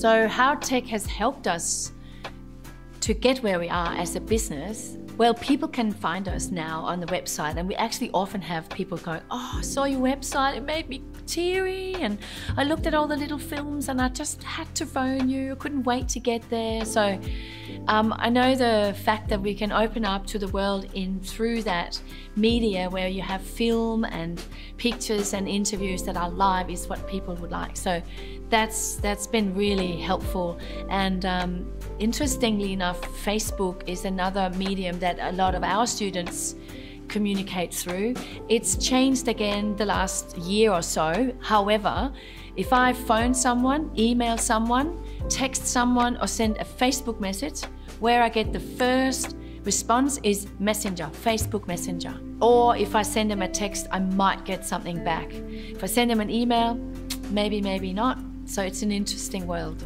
So, how tech has helped us to get where we are as a business well, people can find us now on the website, and we actually often have people going, Oh, I saw your website, it made me teary, and I looked at all the little films, and I just had to phone you. I couldn't wait to get there. So um, I know the fact that we can open up to the world in through that media where you have film and pictures and interviews that are live is what people would like. So that's that's been really helpful. And um, interestingly enough, Facebook is another medium that a lot of our students communicate through. It's changed again the last year or so. However, if I phone someone, email someone, text someone, or send a Facebook message, where I get the first response is Messenger, Facebook Messenger. Or if I send them a text, I might get something back. If I send them an email, maybe, maybe not. So it's an interesting world.